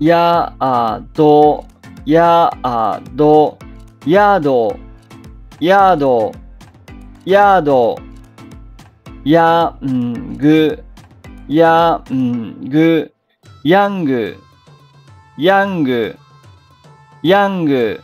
やあど、やあど、やど、やど、やど、やんぐ、やんぐ、やんぐ、やんぐ、やんぐ、